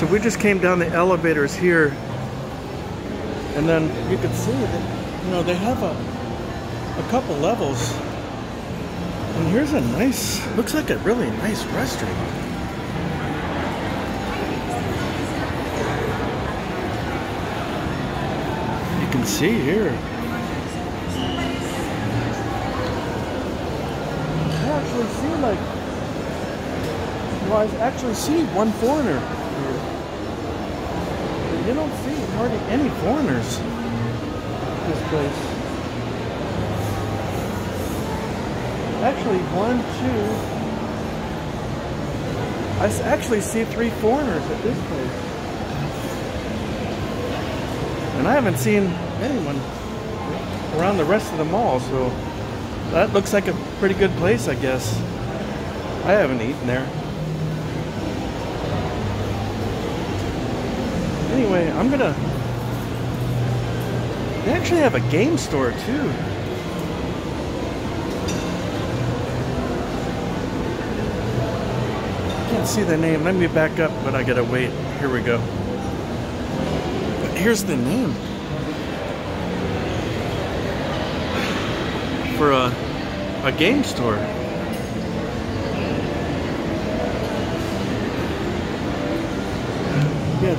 So we just came down the elevators here, and then you can see that you know they have a a couple levels. And here's a nice, looks like a really nice restaurant. You can see here. I actually see like, well, I actually see one foreigner you don't see hardly any foreigners this place. Actually, one, two. I actually see three foreigners at this place. And I haven't seen anyone around the rest of the mall, so that looks like a pretty good place, I guess. I haven't eaten there. Anyway, I'm gonna. They actually have a game store too. can't see the name. Let me back up, but I gotta wait. Here we go. But here's the name. For a, a game store.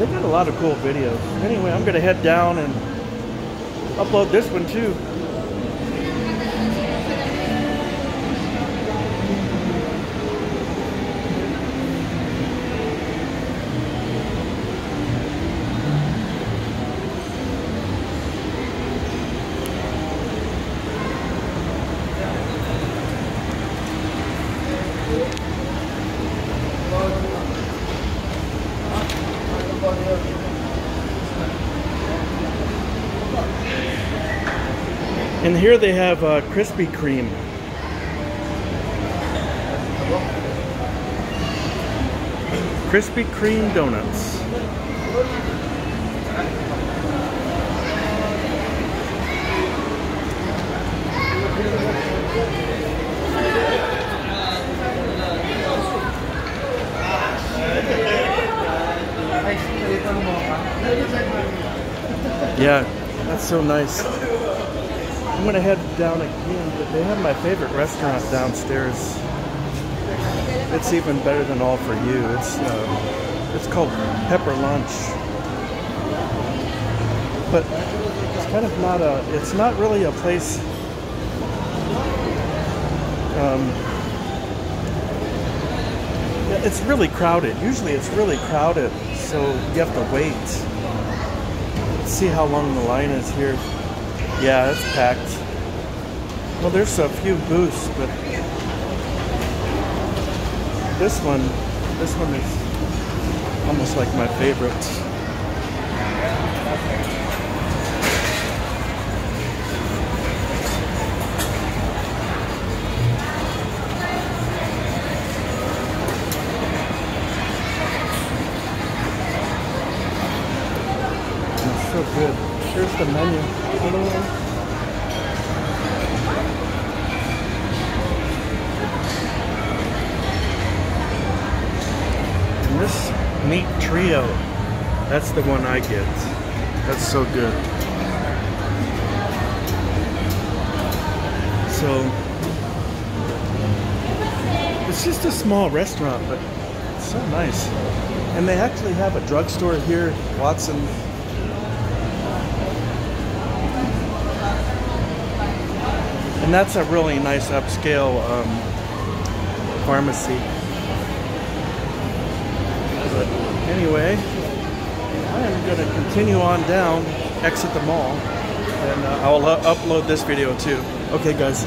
They got a lot of cool videos. Anyway, I'm gonna head down and upload this one too. And here they have uh, Krispy Kreme. Krispy Kreme donuts. Yeah, that's so nice. I'm gonna head down again, but they have my favorite restaurant downstairs. It's even better than All for You. It's uh, it's called Pepper Lunch, but it's kind of not a. It's not really a place. Um, it's really crowded. Usually, it's really crowded, so you have to wait. Let's see how long the line is here. Yeah, it's packed. Well, there's a few booths, but this one, this one is almost like my favorite. Here's the menu. And this meat trio, that's the one I get. That's so good. So, it's just a small restaurant, but it's so nice. And they actually have a drugstore here, Watson. And that's a really nice upscale um, pharmacy. But anyway, I am going to continue on down, exit the mall, and uh, I'll uh, upload this video too. Okay, guys.